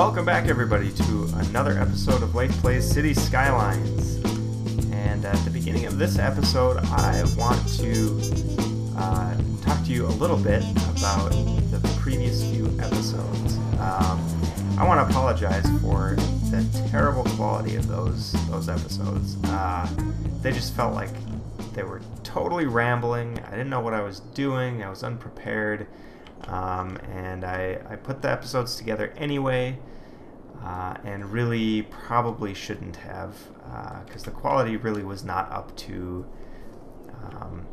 Welcome back, everybody, to another episode of Leif Plays Cities Skylines. And at the beginning of this episode, I want to uh, talk to you a little bit about the previous few episodes. Um, I want to apologize for the terrible quality of those those episodes. Uh, they just felt like they were totally rambling. I didn't know what I was doing. I was unprepared. Um, and I, I put the episodes together anyway, uh, and really probably shouldn't have, because uh, the quality really was not up to um,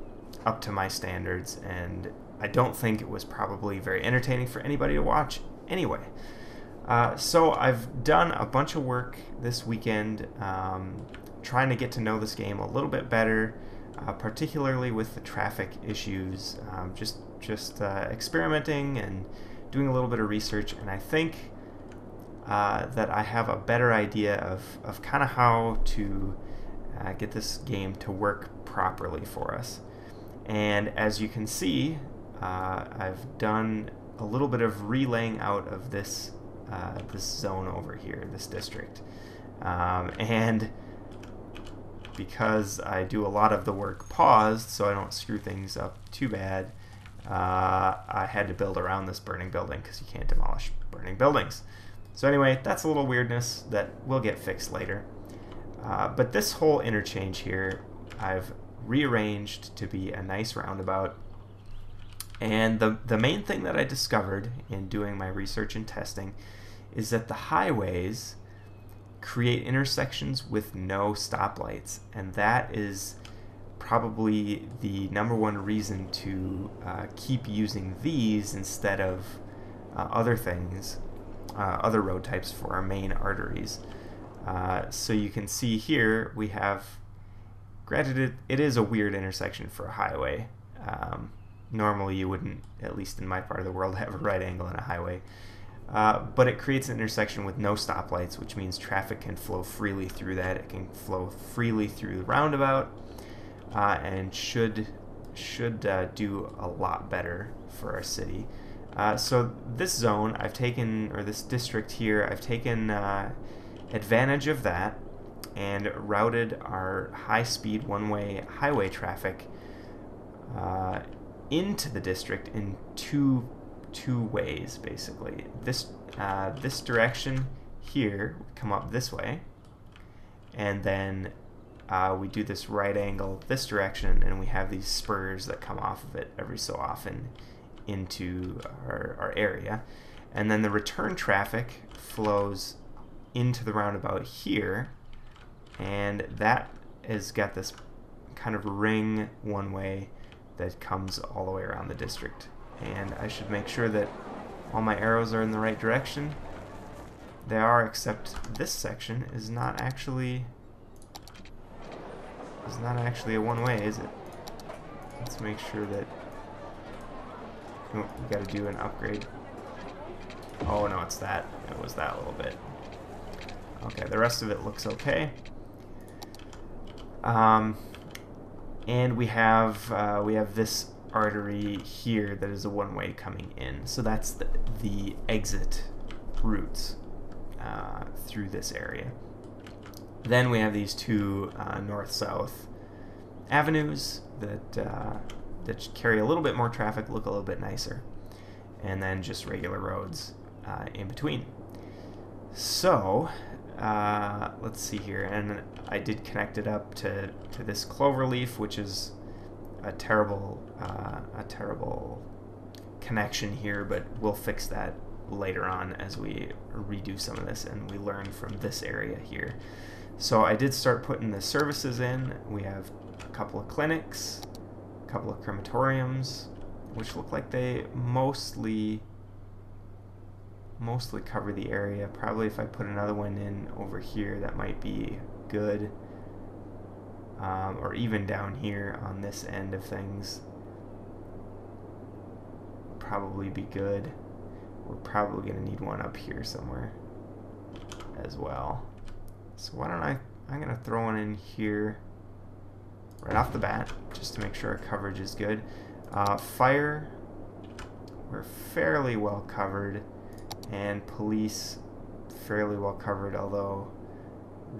up to my standards, and I don't think it was probably very entertaining for anybody to watch anyway. Uh, so I've done a bunch of work this weekend, um, trying to get to know this game a little bit better uh, particularly with the traffic issues. Um, just just uh, experimenting and doing a little bit of research, and I think uh, that I have a better idea of, of kind of how to uh, get this game to work properly for us. And as you can see, uh, I've done a little bit of relaying out of this uh, this zone over here, this district, um, and because I do a lot of the work paused so I don't screw things up too bad, uh, I had to build around this burning building because you can't demolish burning buildings. So anyway, that's a little weirdness that will get fixed later. Uh, but this whole interchange here, I've rearranged to be a nice roundabout. And the, the main thing that I discovered in doing my research and testing is that the highways create intersections with no stoplights, and that is probably the number one reason to uh, keep using these instead of uh, other things, uh, other road types for our main arteries. Uh, so you can see here we have, granted it, it is a weird intersection for a highway. Um, normally you wouldn't, at least in my part of the world, have a right angle in a highway. Uh, but it creates an intersection with no stoplights, which means traffic can flow freely through that. It can flow freely through the roundabout, uh, and should should uh, do a lot better for our city. Uh, so this zone, I've taken, or this district here, I've taken uh, advantage of that and routed our high-speed one-way highway traffic into the district in two two ways basically. This uh, this direction here come up this way, and then uh, we do this right angle this direction, and we have these spurs that come off of it every so often into our, our area. And then the return traffic flows into the roundabout here, and that has got this kind of ring one way that comes all the way around the district and I should make sure that all my arrows are in the right direction. They are, except this section is not actually is not actually a one-way, is it? Let's make sure that oh, we got to do an upgrade. Oh no, it's that. It was that little bit. Okay, the rest of it looks okay. Um, and we have uh, we have this artery here that is a one-way coming in. So that's the, the exit routes uh, through this area. Then we have these two uh, north-south avenues that uh, that carry a little bit more traffic, look a little bit nicer, and then just regular roads uh, in between. So uh, let's see here, and I did connect it up to to this cloverleaf, which is a terrible uh, a terrible connection here, but we'll fix that later on as we redo some of this and we learn from this area here. So I did start putting the services in. We have a couple of clinics, a couple of crematoriums, which look like they mostly mostly cover the area. Probably if I put another one in over here, that might be good um, or even down here on this end of things probably be good. We're probably going to need one up here somewhere as well. So why don't I, I'm going to throw one in here right off the bat just to make sure our coverage is good. Uh, fire, we're fairly well covered and police fairly well covered, although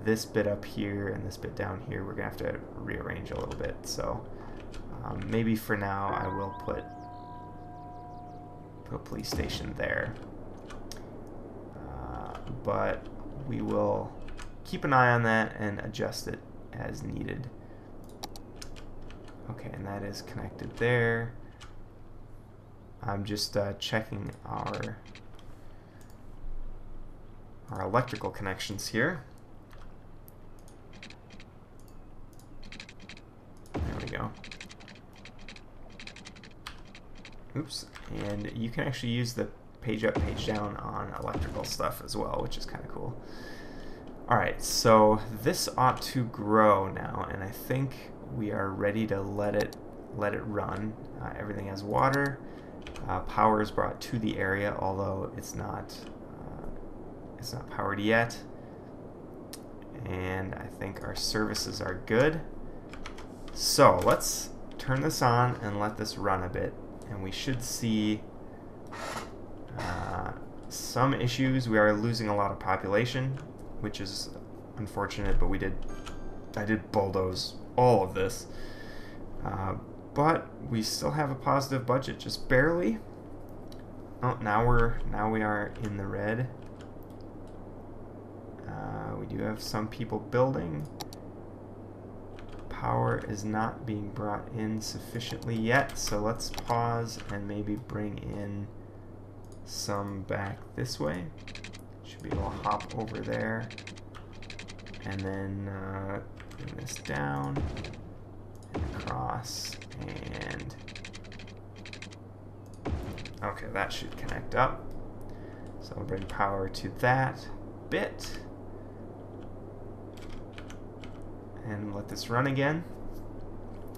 this bit up here and this bit down here we're going to have to rearrange a little bit. So um, maybe for now I will put, put a police station there. Uh, but we will keep an eye on that and adjust it as needed. Okay, and that is connected there. I'm just uh, checking our our electrical connections here. There we go. Oops. And you can actually use the page up, page down on electrical stuff as well, which is kind of cool. Alright, so this ought to grow now, and I think we are ready to let it let it run. Uh, everything has water. Uh, power is brought to the area, although it's not uh, it's not powered yet. And I think our services are good. So let's turn this on and let this run a bit, and we should see uh, some issues. We are losing a lot of population, which is unfortunate, but we did I did bulldoze all of this. Uh, but we still have a positive budget, just barely. Oh, now we're now we are in the red. Uh, we do have some people building. Power is not being brought in sufficiently yet, so let's pause and maybe bring in some back this way. Should be able to hop over there. And then uh, bring this down and across and okay that should connect up. So I'll bring power to that bit. And let this run again.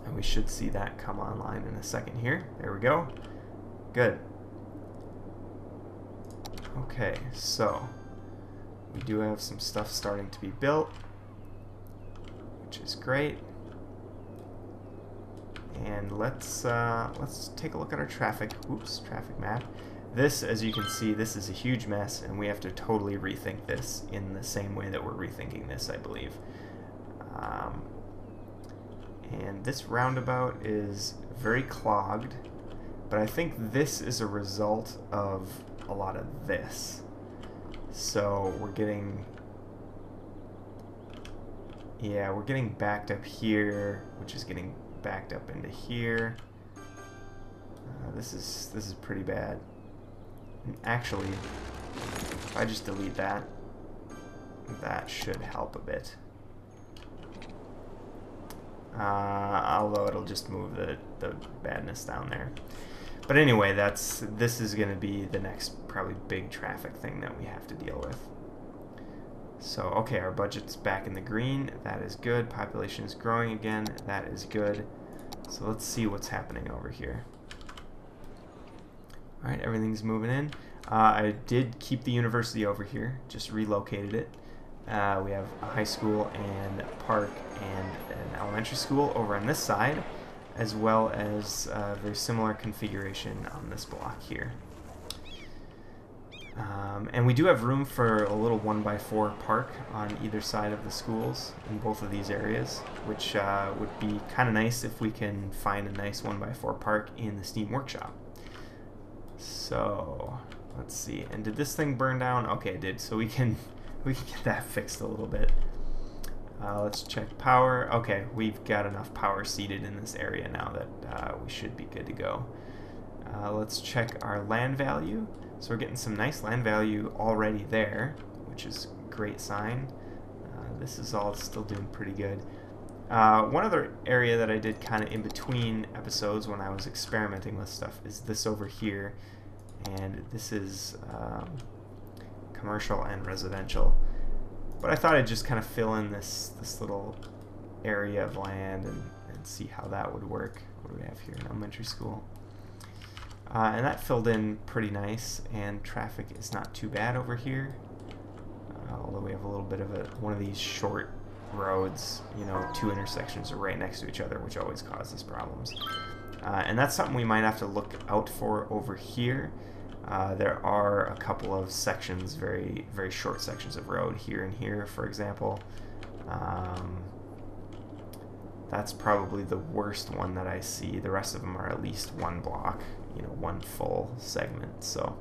And we should see that come online in a second here. There we go. Good. Okay so we do have some stuff starting to be built which is great and let's uh, let's take a look at our traffic. Oops, traffic map. This, as you can see, this is a huge mess, and we have to totally rethink this in the same way that we're rethinking this, I believe. Um, and this roundabout is very clogged, but I think this is a result of a lot of this. So we're getting, yeah, we're getting backed up here, which is getting backed up into here. Uh, this is this is pretty bad. And actually, if I just delete that, that should help a bit. Uh, although it'll just move the, the badness down there. But anyway, that's this is going to be the next probably big traffic thing that we have to deal with. So, okay, our budget's back in the green. That is good. Population is growing again. That is good. So let's see what's happening over here. Alright, everything's moving in. Uh, I did keep the university over here, just relocated it. Uh, we have a high school and park and an elementary school over on this side, as well as a very similar configuration on this block here. Um, and we do have room for a little 1x4 park on either side of the schools in both of these areas, which uh, would be kind of nice if we can find a nice 1x4 park in the Steam Workshop. So, let's see. And did this thing burn down? Okay, it did. So we can, we can get that fixed a little bit. Uh, let's check power. Okay, we've got enough power seated in this area now that uh, we should be good to go. Uh, let's check our land value. So we're getting some nice land value already there, which is a great sign. Uh, this is all still doing pretty good. Uh, one other area that I did kind of in between episodes when I was experimenting with stuff is this over here. And this is um, commercial and residential. But I thought I'd just kind of fill in this, this little area of land and, and see how that would work. What do we have here? Elementary school. Uh, and that filled in pretty nice, and traffic is not too bad over here. Uh, although we have a little bit of a one of these short roads, you know, two intersections are right next to each other, which always causes problems. Uh, and that's something we might have to look out for over here. Uh, there are a couple of sections, very very short sections of road here and here, for example. Um, that's probably the worst one that I see. The rest of them are at least one block, you know, one full segment. So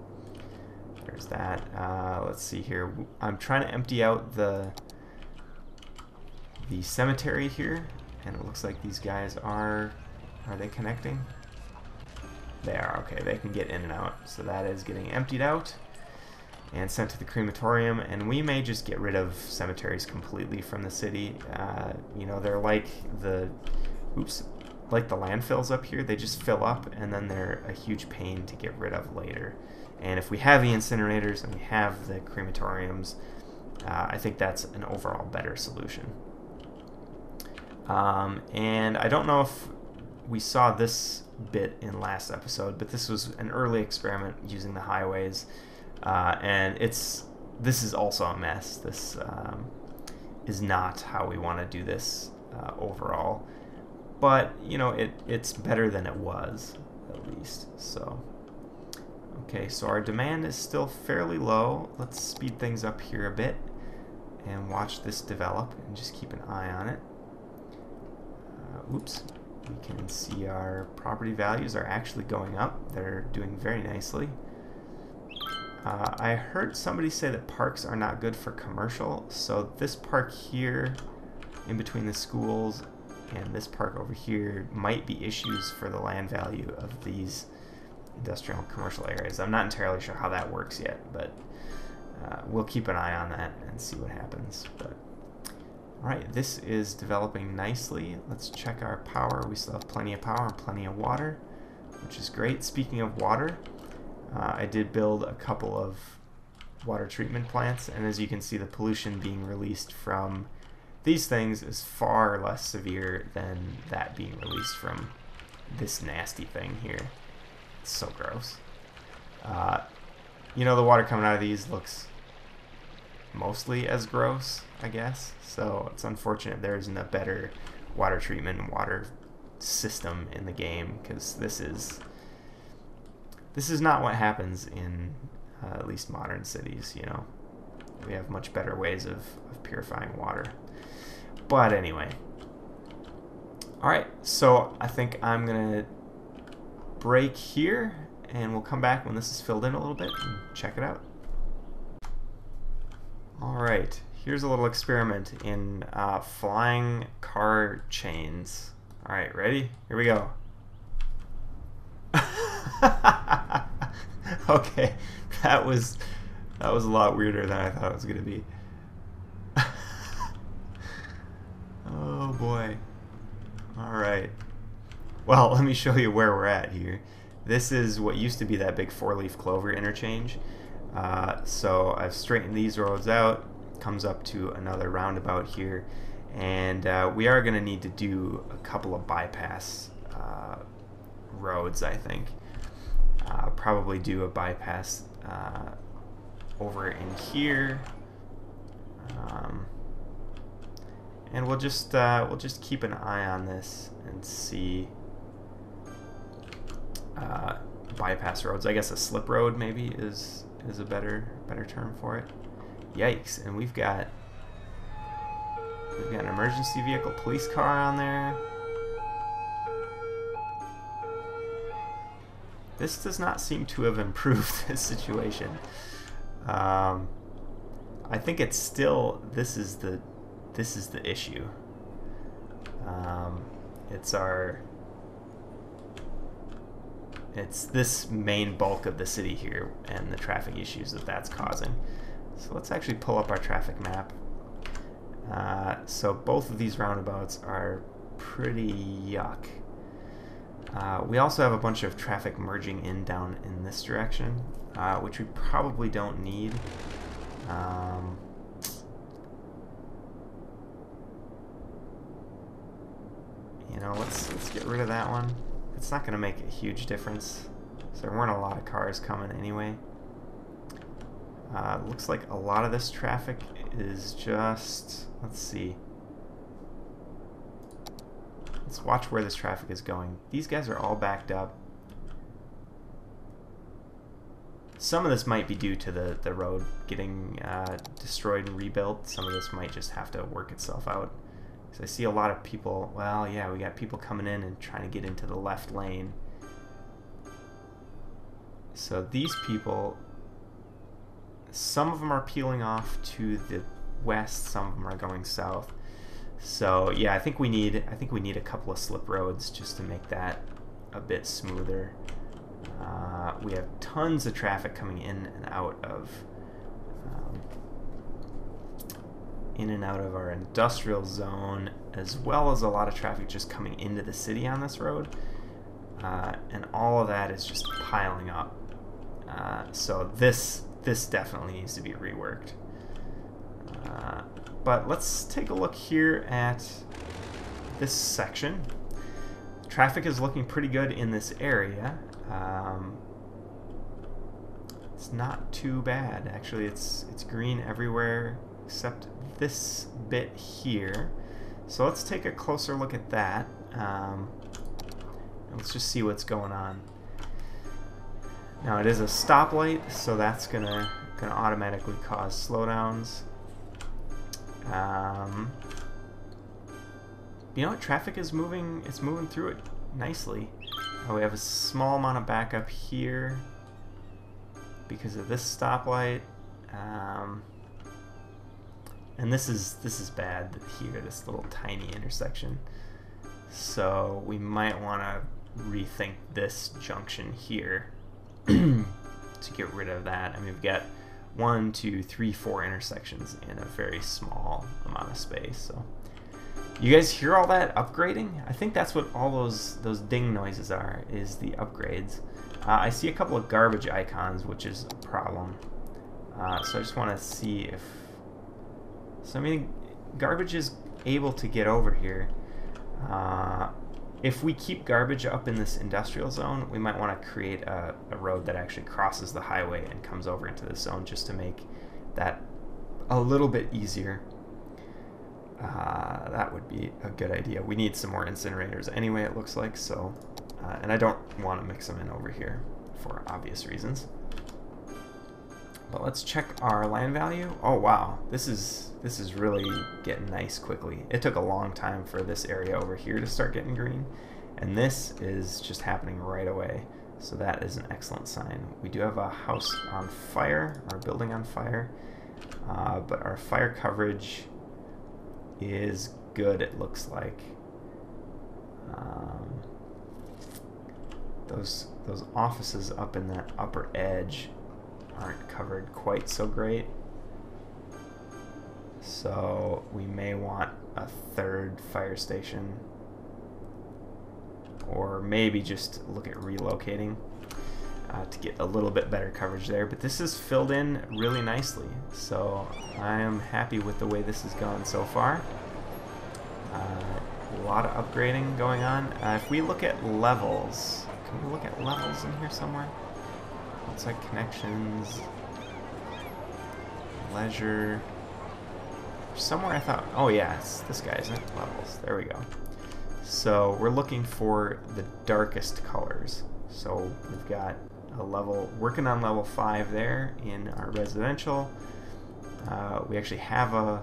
there's that. Uh, let's see here. I'm trying to empty out the the cemetery here, and it looks like these guys are are they connecting? They are. Okay, they can get in and out. So that is getting emptied out and sent to the crematorium. And we may just get rid of cemeteries completely from the city. Uh, you know, they're like the, oops, like the landfills up here. They just fill up and then they're a huge pain to get rid of later. And if we have the incinerators and we have the crematoriums, uh, I think that's an overall better solution. Um, and I don't know if we saw this bit in last episode, but this was an early experiment using the highways uh, and it's this is also a mess. This um, is not how we want to do this uh, overall, but you know it it's better than it was at least. So okay, so our demand is still fairly low. Let's speed things up here a bit and watch this develop and just keep an eye on it. Uh, oops. We can see our property values are actually going up. They're doing very nicely. Uh, I heard somebody say that parks are not good for commercial, so this park here, in between the schools, and this park over here might be issues for the land value of these industrial and commercial areas. I'm not entirely sure how that works yet, but uh, we'll keep an eye on that and see what happens. But Alright, this is developing nicely. Let's check our power. We still have plenty of power and plenty of water, which is great. Speaking of water, uh, I did build a couple of water treatment plants, and as you can see, the pollution being released from these things is far less severe than that being released from this nasty thing here. It's so gross. Uh, you know, the water coming out of these looks mostly as gross, I guess. So it's unfortunate there isn't a better water treatment and water system in the game because this is this is not what happens in uh, at least modern cities, you know. We have much better ways of, of purifying water. But anyway. Alright, so I think I'm going to break here, and we'll come back when this is filled in a little bit and check it out. Alright, here's a little experiment in uh, flying car chains. Alright, ready? Here we go. okay, that was that was a lot weirder than I thought it was gonna be. oh boy. All right. Well, let me show you where we're at here. This is what used to be that big four-leaf clover interchange. Uh, so I've straightened these roads out. Comes up to another roundabout here, and uh, we are going to need to do a couple of bypass uh, roads, I think uh, probably do a bypass uh, over in here. Um, and we'll just uh, we'll just keep an eye on this and see uh, bypass roads. I guess a slip road maybe is is a better better term for it. Yikes! And we've got we've got an emergency vehicle police car on there. This does not seem to have improved this situation. Um, I think it's still this is the this is the issue. Um, it's our it's this main bulk of the city here and the traffic issues that that's causing. So let's actually pull up our traffic map. Uh, so both of these roundabouts are pretty yuck. Uh, we also have a bunch of traffic merging in down in this direction, uh, which we probably don't need. Um, you know, let's let's get rid of that one. It's not going to make a huge difference. So there weren't a lot of cars coming anyway. Uh, looks like a lot of this traffic is just, let's see. Let's watch where this traffic is going. These guys are all backed up. some of this might be due to the, the road getting uh, destroyed and rebuilt. Some of this might just have to work itself out. So I see a lot of people, well, yeah, we got people coming in and trying to get into the left lane. So these people, some of them are peeling off to the west, some of them are going south. So yeah, I think we need I think we need a couple of slip roads just to make that a bit smoother. Uh, we have tons of traffic coming in and out of um, in and out of our industrial zone, as well as a lot of traffic just coming into the city on this road. Uh, and all of that is just piling up. Uh, so this this definitely needs to be reworked. Uh, but let's take a look here at this section. Traffic is looking pretty good in this area. Um, it's not too bad. Actually, it's it's green everywhere except this bit here. So let's take a closer look at that. Um, let's just see what's going on. Now it is a stoplight, so that's gonna gonna automatically cause slowdowns. Um, you know what? Traffic is moving. It's moving through it nicely. Oh, we have a small amount of backup here because of this stoplight. Um, and this is this is bad here, this little tiny intersection. So we might want to rethink this junction here to get rid of that. I mean, we've got one, two, three, four intersections in a very small amount of space. So you guys hear all that upgrading? I think that's what all those those ding noises are, is the upgrades. Uh, I see a couple of garbage icons, which is a problem. Uh, so I just want to see if... So I mean, garbage is able to get over here. Uh, if we keep garbage up in this industrial zone, we might want to create a, a, road that actually crosses the highway and comes over into this zone just to make that a little bit easier. Uh, that would be a good idea. We need some more incinerators anyway, it looks like, so... Uh, and I don't want to mix them in over here for obvious reasons. But let's check our land value. Oh wow, this is this is really getting nice quickly. It took a long time for this area over here to start getting green, and this is just happening right away. So that is an excellent sign. We do have a house on fire, our building on fire, uh, but our fire coverage is good, it looks like. Um, those those offices up in that upper edge aren't covered quite so great. So we may want a third fire station or maybe just look at relocating uh, to get a little bit better coverage there. But this is filled in really nicely, so I am happy with the way this has gone so far. Uh, a lot of upgrading going on. Uh, if we look at levels, can we look at levels in here somewhere? Looks like connections, leisure. Somewhere I thought, oh yes, this guy isn't levels. There we go. So we're looking for the darkest colors. So we've got a level, working on level 5 there in our residential. Uh, we actually have a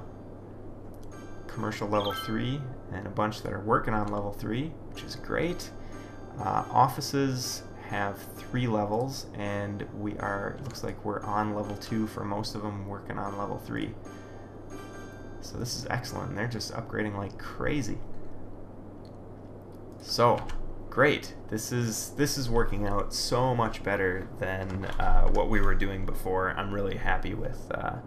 commercial level 3 and a bunch that are working on level 3, which is great. Uh, offices have three levels, and we are, looks like we're on level 2 for most of them, working on level 3. So this is excellent, they're just upgrading like crazy. So, great. This is this is working out so much better than uh, what we were doing before. I'm really happy with uh,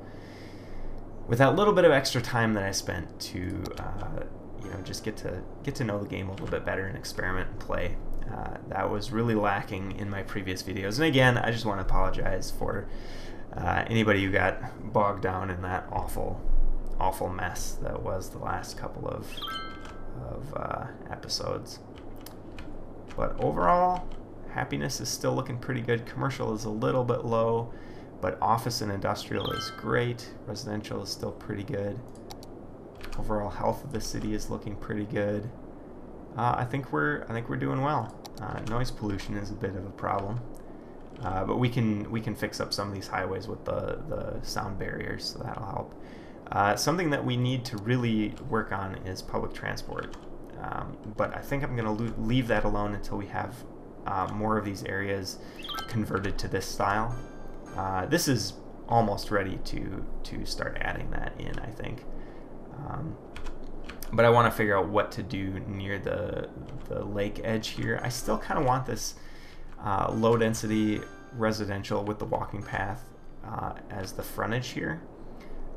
with that little bit of extra time that I spent to uh, you know just get to get to know the game a little bit better and experiment and play. Uh, that was really lacking in my previous videos. And again, I just want to apologize for uh, anybody who got bogged down in that awful, awful mess that was the last couple of of uh, episodes. But overall, happiness is still looking pretty good. Commercial is a little bit low, but office and industrial is great. Residential is still pretty good. Overall health of the city is looking pretty good. Uh, I think we're I think we're doing well. Uh, noise pollution is a bit of a problem. Uh, but we can we can fix up some of these highways with the, the sound barriers, so that'll help. Uh, something that we need to really work on is public transport. Um, but I think I'm going to leave that alone until we have uh, more of these areas converted to this style. Uh, this is almost ready to, to start adding that in, I think. Um, but I want to figure out what to do near the, the lake edge here. I still kind of want this uh, low density residential with the walking path uh, as the frontage here.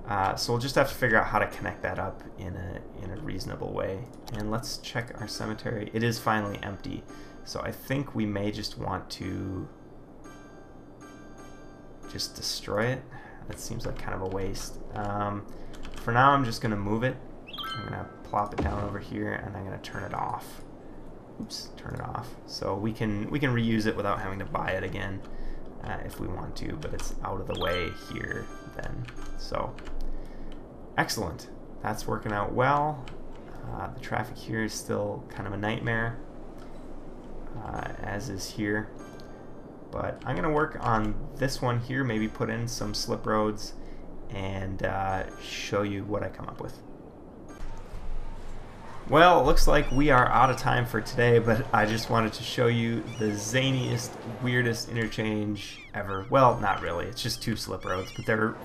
Uh, so we'll just have to figure out how to connect that up in a, in a reasonable way. And let's check our cemetery. It is finally empty. So I think we may just want to just destroy it. That seems like kind of a waste. Um, for now, I'm just going to move it. I'm going to plop it down over here, and I'm going to turn it off. Oops, turn it off. So we can we can reuse it without having to buy it again uh, if we want to, but it's out of the way here then. So, excellent. That's working out well. Uh, the traffic here is still kind of a nightmare, uh, as is here. But I'm going to work on this one here, maybe put in some slip roads and uh, show you what I come up with. Well, it looks like we are out of time for today, but I just wanted to show you the zaniest, weirdest interchange ever. Well, not really. It's just two slip roads, but they're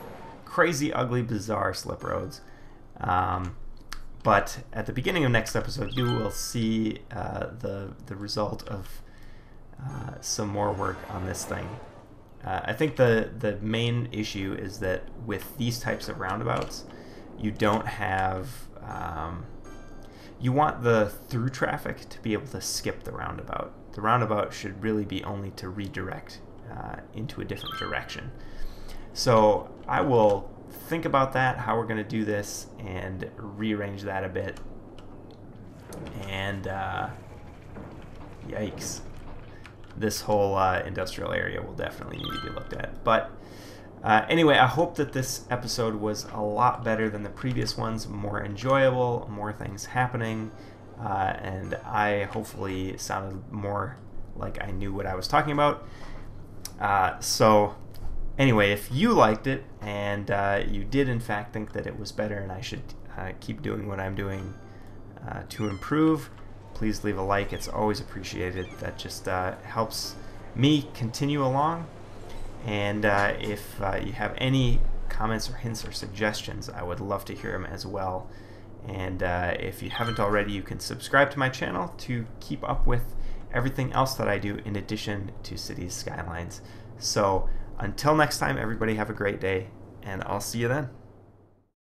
crazy, ugly, bizarre slip roads. Um, but at the beginning of next episode, you will see uh, the the result of uh, some more work on this thing. Uh, I think the the main issue is that with these types of roundabouts, you don't have um, you want the through traffic to be able to skip the roundabout. The roundabout should really be only to redirect uh, into a different direction. So I will think about that, how we're going to do this, and rearrange that a bit. And uh, yikes this whole uh, industrial area will definitely need to be looked at. But uh, anyway, I hope that this episode was a lot better than the previous ones, more enjoyable, more things happening, uh, and I hopefully sounded more like I knew what I was talking about. Uh, so, anyway, if you liked it and uh, you did in fact think that it was better and I should uh, keep doing what I'm doing to improve, please leave a like. It's always appreciated. That just uh, helps me continue along. And uh, if uh, you have any comments or hints or suggestions, I would love to hear them as well. And uh, if you haven't already, you can subscribe to my channel to keep up with everything else that I do in addition to Cities Skylines. So until next time, everybody have a great day, and I'll see you then.